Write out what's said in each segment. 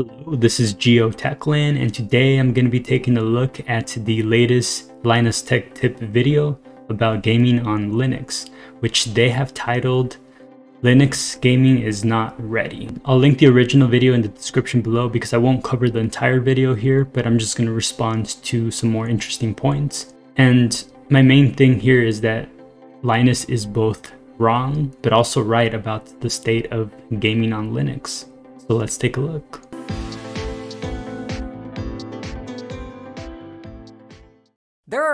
Hello, this is Geo GeoTechland and today I'm going to be taking a look at the latest Linus Tech Tip video about gaming on Linux, which they have titled Linux Gaming is Not Ready. I'll link the original video in the description below because I won't cover the entire video here, but I'm just going to respond to some more interesting points. And my main thing here is that Linus is both wrong, but also right about the state of gaming on Linux. So let's take a look.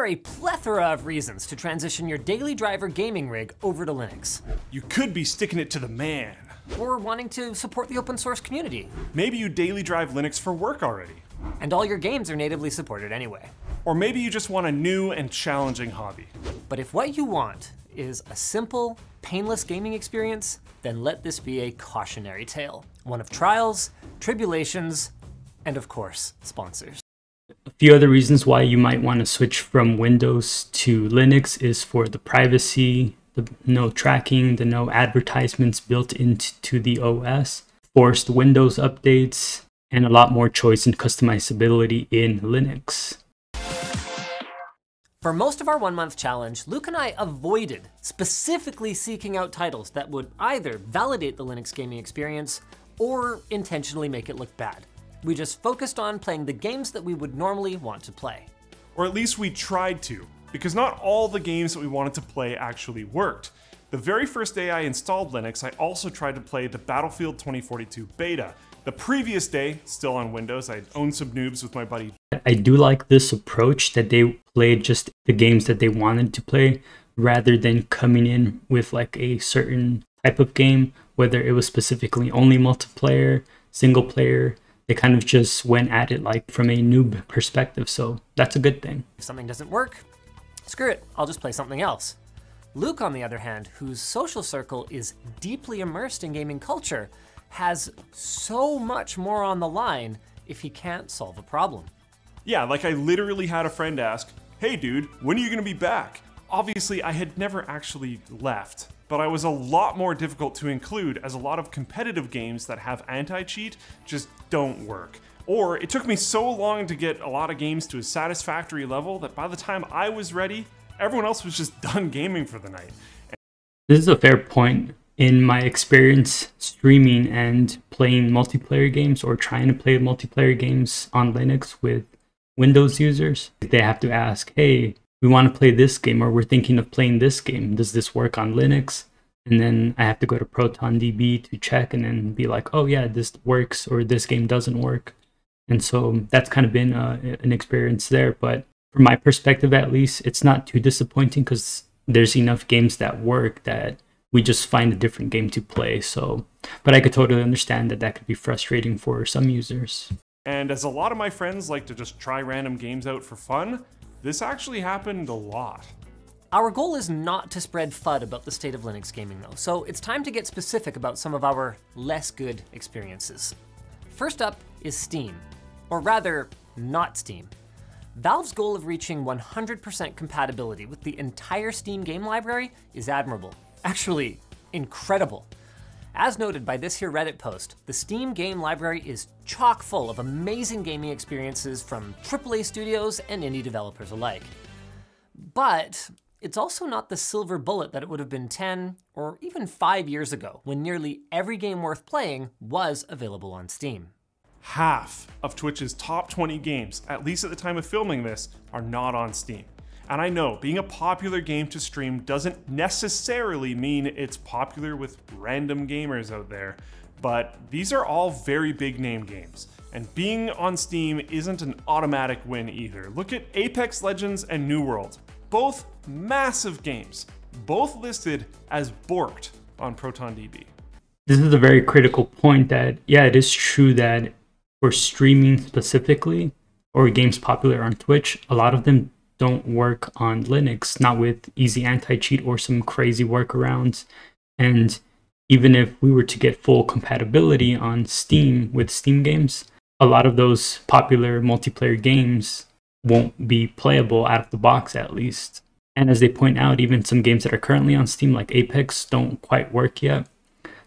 Are a plethora of reasons to transition your daily driver gaming rig over to Linux. You could be sticking it to the man. Or wanting to support the open source community. Maybe you daily drive Linux for work already. And all your games are natively supported anyway. Or maybe you just want a new and challenging hobby. But if what you want is a simple, painless gaming experience, then let this be a cautionary tale. One of trials, tribulations, and of course, sponsors. Few other reasons why you might want to switch from Windows to Linux is for the privacy, the no tracking, the no advertisements built into the OS, forced Windows updates, and a lot more choice and customizability in Linux. For most of our one month challenge, Luke and I avoided specifically seeking out titles that would either validate the Linux gaming experience or intentionally make it look bad. We just focused on playing the games that we would normally want to play. Or at least we tried to, because not all the games that we wanted to play actually worked. The very first day I installed Linux, I also tried to play the Battlefield 2042 beta. The previous day, still on Windows, I owned some noobs with my buddy. I do like this approach that they played just the games that they wanted to play rather than coming in with like a certain type of game, whether it was specifically only multiplayer, single player, they kind of just went at it like from a noob perspective. So that's a good thing. If something doesn't work, screw it, I'll just play something else. Luke, on the other hand, whose social circle is deeply immersed in gaming culture, has so much more on the line if he can't solve a problem. Yeah, like I literally had a friend ask, Hey dude, when are you gonna be back? Obviously, I had never actually left, but I was a lot more difficult to include as a lot of competitive games that have anti-cheat just don't work. Or it took me so long to get a lot of games to a satisfactory level that by the time I was ready, everyone else was just done gaming for the night. This is a fair point. In my experience streaming and playing multiplayer games or trying to play multiplayer games on Linux with Windows users, they have to ask, hey, we want to play this game or we're thinking of playing this game. Does this work on Linux? And then I have to go to ProtonDB to check and then be like, oh yeah, this works or this game doesn't work. And so that's kind of been uh, an experience there. But from my perspective, at least, it's not too disappointing because there's enough games that work that we just find a different game to play. So, but I could totally understand that that could be frustrating for some users. And as a lot of my friends like to just try random games out for fun, this actually happened a lot. Our goal is not to spread FUD about the state of Linux gaming though, so it's time to get specific about some of our less good experiences. First up is Steam, or rather, not Steam. Valve's goal of reaching 100% compatibility with the entire Steam game library is admirable. Actually, incredible. As noted by this here Reddit post, the Steam game library is chock full of amazing gaming experiences from AAA studios and indie developers alike. But it's also not the silver bullet that it would have been 10 or even 5 years ago when nearly every game worth playing was available on Steam. Half of Twitch's top 20 games, at least at the time of filming this, are not on Steam. And I know being a popular game to stream doesn't necessarily mean it's popular with random gamers out there, but these are all very big name games. And being on Steam isn't an automatic win either. Look at Apex Legends and New World, both massive games, both listed as borked on ProtonDB. This is a very critical point that, yeah, it is true that for streaming specifically, or games popular on Twitch, a lot of them don't work on Linux, not with easy anti-cheat or some crazy workarounds. And even if we were to get full compatibility on Steam with Steam games, a lot of those popular multiplayer games won't be playable out of the box at least. And as they point out, even some games that are currently on Steam, like Apex, don't quite work yet.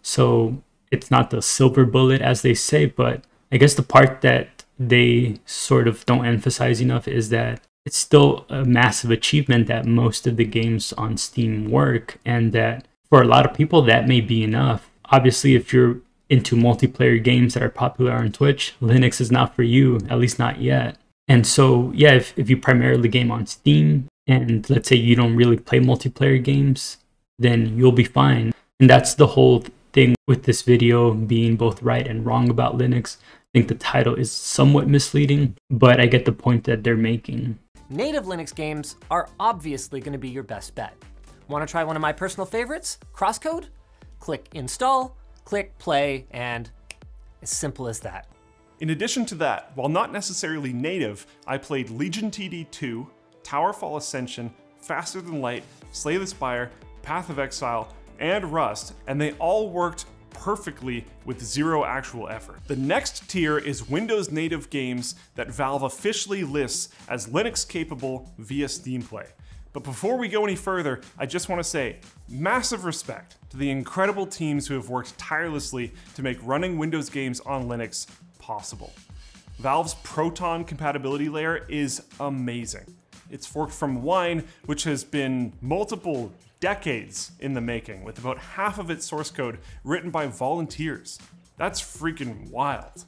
So it's not the silver bullet as they say, but I guess the part that they sort of don't emphasize enough is that it's still a massive achievement that most of the games on Steam work, and that for a lot of people, that may be enough. Obviously, if you're into multiplayer games that are popular on Twitch, Linux is not for you, at least not yet. And so, yeah, if, if you primarily game on Steam, and let's say you don't really play multiplayer games, then you'll be fine. And that's the whole thing with this video being both right and wrong about Linux. I think the title is somewhat misleading, but I get the point that they're making. Native Linux games are obviously going to be your best bet. Want to try one of my personal favorites, Crosscode? Click Install, click Play, and as simple as that. In addition to that, while not necessarily native, I played Legion TD2, Towerfall Ascension, Faster Than Light, Slay the Spire, Path of Exile, and Rust, and they all worked perfectly with zero actual effort. The next tier is Windows native games that Valve officially lists as Linux capable via Steam Play. But before we go any further, I just want to say massive respect to the incredible teams who have worked tirelessly to make running Windows games on Linux possible. Valve's Proton compatibility layer is amazing. It's forked from Wine, which has been multiple decades in the making, with about half of its source code written by volunteers. That's freaking wild.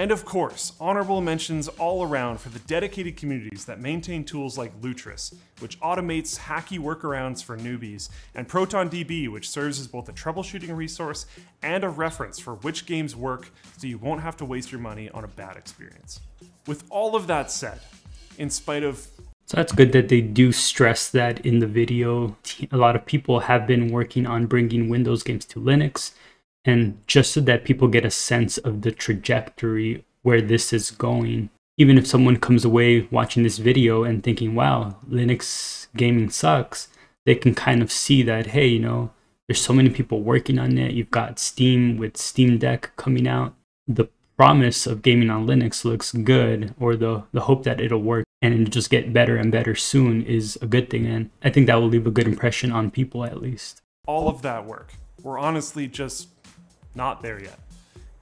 And of course, honorable mentions all around for the dedicated communities that maintain tools like Lutris, which automates hacky workarounds for newbies, and ProtonDB, which serves as both a troubleshooting resource and a reference for which games work so you won't have to waste your money on a bad experience. With all of that said, in spite of so that's good that they do stress that in the video. A lot of people have been working on bringing Windows games to Linux, and just so that people get a sense of the trajectory where this is going. Even if someone comes away watching this video and thinking, wow, Linux gaming sucks, they can kind of see that, hey, you know, there's so many people working on it. You've got Steam with Steam Deck coming out. The promise of gaming on Linux looks good, or the, the hope that it'll work and just get better and better soon is a good thing. And I think that will leave a good impression on people at least. All of that work. We're honestly just not there yet.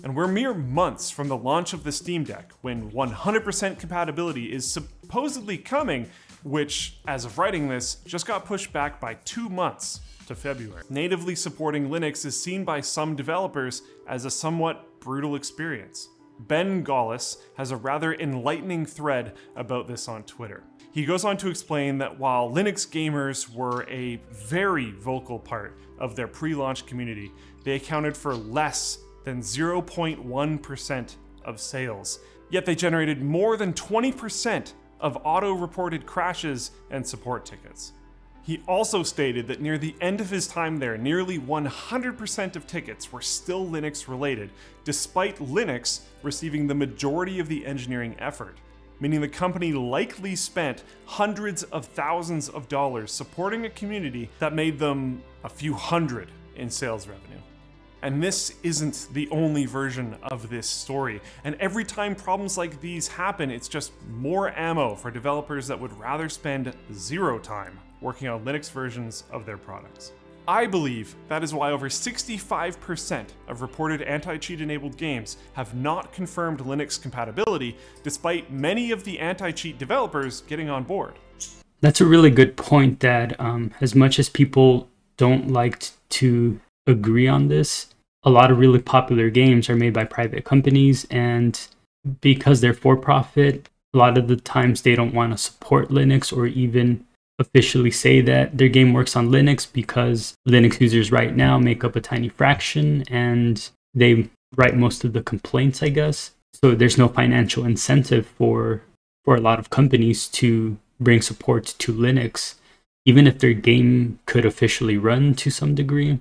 And we're mere months from the launch of the Steam Deck, when 100% compatibility is supposedly coming, which, as of writing this, just got pushed back by two months to February. Natively supporting Linux is seen by some developers as a somewhat brutal experience. Ben Golus has a rather enlightening thread about this on Twitter. He goes on to explain that while Linux gamers were a very vocal part of their pre-launch community, they accounted for less than 0.1% of sales. Yet they generated more than 20% of auto-reported crashes and support tickets. He also stated that near the end of his time there, nearly 100% of tickets were still Linux related, despite Linux receiving the majority of the engineering effort, meaning the company likely spent hundreds of thousands of dollars supporting a community that made them a few hundred in sales revenue. And this isn't the only version of this story. And every time problems like these happen, it's just more ammo for developers that would rather spend zero time working on Linux versions of their products. I believe that is why over 65% of reported anti-cheat enabled games have not confirmed Linux compatibility, despite many of the anti-cheat developers getting on board. That's a really good point that um, as much as people don't like to agree on this, a lot of really popular games are made by private companies and because they're for profit, a lot of the times they don't want to support Linux or even officially say that their game works on Linux because Linux users right now make up a tiny fraction and they write most of the complaints, I guess. So there's no financial incentive for for a lot of companies to bring support to Linux, even if their game could officially run to some degree.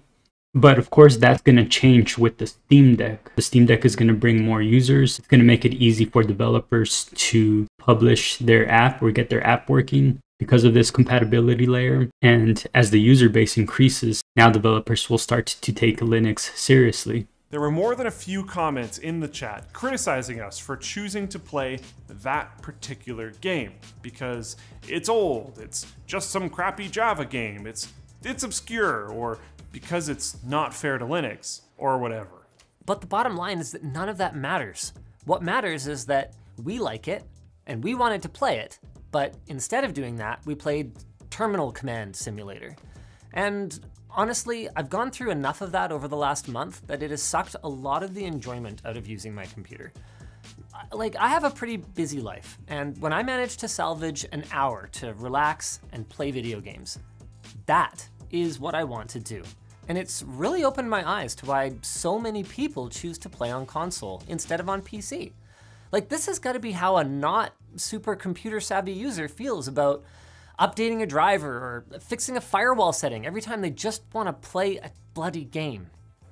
But of course, that's going to change with the Steam Deck. The Steam Deck is going to bring more users. It's going to make it easy for developers to publish their app or get their app working because of this compatibility layer. And as the user base increases, now developers will start to take Linux seriously. There were more than a few comments in the chat criticizing us for choosing to play that particular game because it's old, it's just some crappy Java game, it's it's obscure, or because it's not fair to Linux, or whatever. But the bottom line is that none of that matters. What matters is that we like it and we wanted to play it, but instead of doing that, we played Terminal Command Simulator. And honestly, I've gone through enough of that over the last month that it has sucked a lot of the enjoyment out of using my computer. Uh, like, I have a pretty busy life, and when I manage to salvage an hour to relax and play video games, that is what I want to do. And it's really opened my eyes to why so many people choose to play on console instead of on PC. Like, this has got to be how a not super computer savvy user feels about updating a driver or fixing a firewall setting every time they just want to play a bloody game.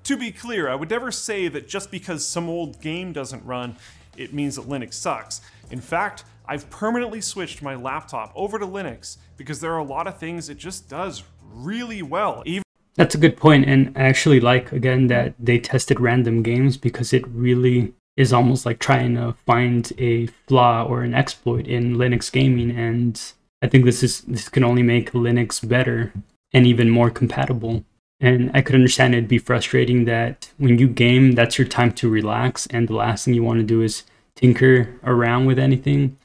To be clear, I would never say that just because some old game doesn't run, it means that Linux sucks. In fact, I've permanently switched my laptop over to Linux because there are a lot of things it just does really well. Even That's a good point, and I actually like again that they tested random games because it really is almost like trying to find a flaw or an exploit in Linux gaming, and I think this is this can only make Linux better and even more compatible. And I could understand it'd be frustrating that when you game, that's your time to relax, and the last thing you want to do is tinker around with anything.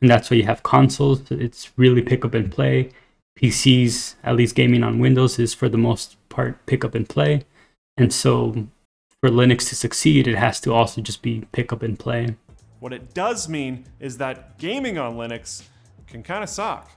And that's why you have consoles. It's really pick up and play. PCs, at least gaming on Windows, is for the most part pick up and play. And so for Linux to succeed, it has to also just be pick up and play. What it does mean is that gaming on Linux can kind of suck.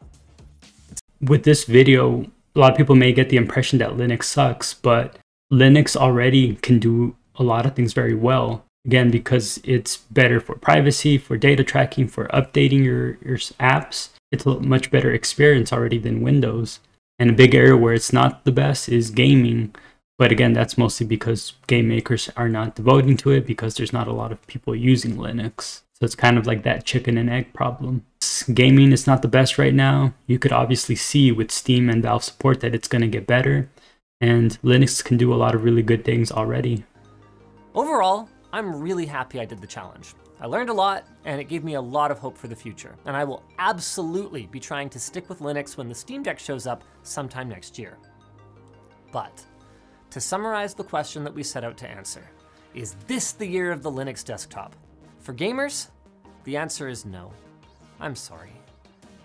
With this video, a lot of people may get the impression that Linux sucks, but Linux already can do a lot of things very well. Again, because it's better for privacy, for data tracking, for updating your, your apps. It's a much better experience already than Windows. And a big area where it's not the best is gaming. But again, that's mostly because game makers are not devoting to it because there's not a lot of people using Linux. So it's kind of like that chicken and egg problem. Gaming is not the best right now. You could obviously see with Steam and Valve support that it's going to get better. And Linux can do a lot of really good things already. Overall, I'm really happy I did the challenge. I learned a lot, and it gave me a lot of hope for the future, and I will absolutely be trying to stick with Linux when the Steam Deck shows up sometime next year. But, to summarize the question that we set out to answer, is this the year of the Linux desktop? For gamers, the answer is no. I'm sorry.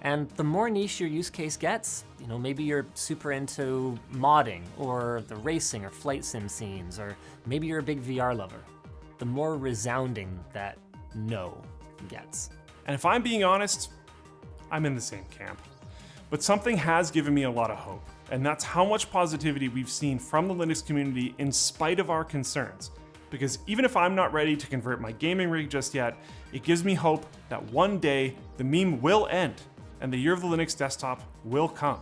And the more niche your use case gets, you know, maybe you're super into modding or the racing or flight sim scenes, or maybe you're a big VR lover, the more resounding that no gets. And if I'm being honest, I'm in the same camp. But something has given me a lot of hope, and that's how much positivity we've seen from the Linux community in spite of our concerns. Because even if I'm not ready to convert my gaming rig just yet, it gives me hope that one day the meme will end and the year of the Linux desktop will come.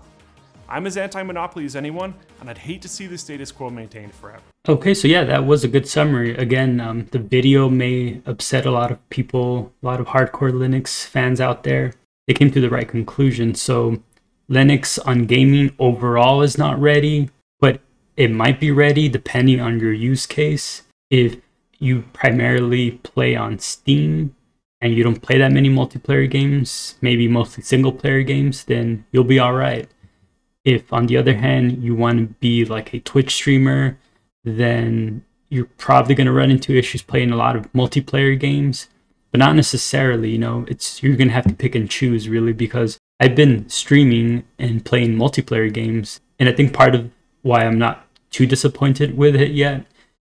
I'm as anti-monopoly as anyone, and I'd hate to see the status quo maintained forever. Okay, so yeah, that was a good summary. Again, um, the video may upset a lot of people, a lot of hardcore Linux fans out there. They came to the right conclusion. So Linux on gaming overall is not ready, but it might be ready depending on your use case. If you primarily play on Steam and you don't play that many multiplayer games, maybe mostly single player games, then you'll be all right. If, on the other hand, you want to be like a Twitch streamer, then you're probably going to run into issues playing a lot of multiplayer games, but not necessarily. You know, it's you're going to have to pick and choose really because I've been streaming and playing multiplayer games, and I think part of why I'm not too disappointed with it yet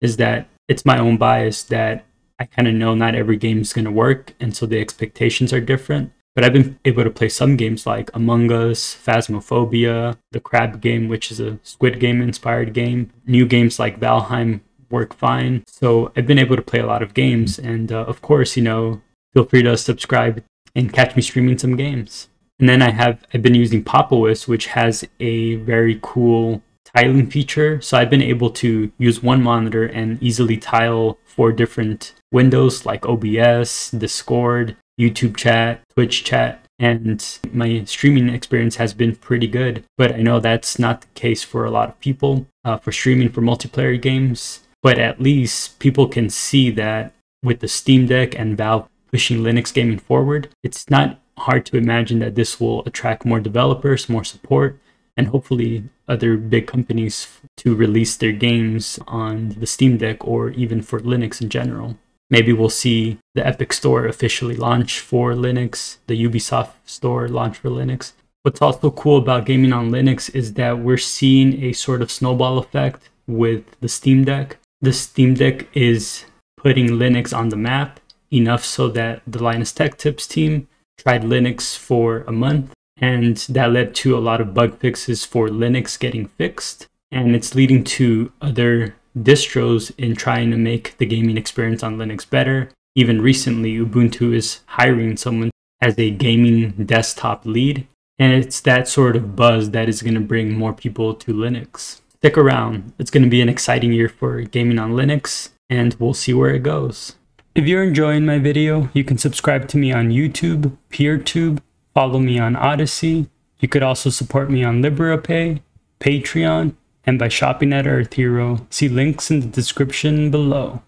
is that it's my own bias that I kind of know not every game is going to work, and so the expectations are different. But I've been able to play some games like Among Us, Phasmophobia, the Crab Game, which is a Squid Game inspired game. New games like Valheim work fine. So I've been able to play a lot of games. And uh, of course, you know, feel free to subscribe and catch me streaming some games. And then I have I've been using Pop!_OS, which has a very cool tiling feature. So I've been able to use one monitor and easily tile four different windows like OBS, Discord, YouTube chat, Twitch chat, and my streaming experience has been pretty good. But I know that's not the case for a lot of people uh, for streaming for multiplayer games. But at least people can see that with the Steam Deck and Valve pushing Linux gaming forward, it's not hard to imagine that this will attract more developers, more support, and hopefully other big companies to release their games on the Steam Deck or even for Linux in general. Maybe we'll see the Epic Store officially launch for Linux, the Ubisoft Store launch for Linux. What's also cool about gaming on Linux is that we're seeing a sort of snowball effect with the Steam Deck. The Steam Deck is putting Linux on the map enough so that the Linus Tech Tips team tried Linux for a month and that led to a lot of bug fixes for Linux getting fixed and it's leading to other distros in trying to make the gaming experience on Linux better. Even recently, Ubuntu is hiring someone as a gaming desktop lead, and it's that sort of buzz that is going to bring more people to Linux. Stick around, it's going to be an exciting year for gaming on Linux, and we'll see where it goes. If you're enjoying my video, you can subscribe to me on YouTube, PeerTube, follow me on Odysee. You could also support me on Liberapay, Patreon, and by shopping at Earth Hero. See links in the description below.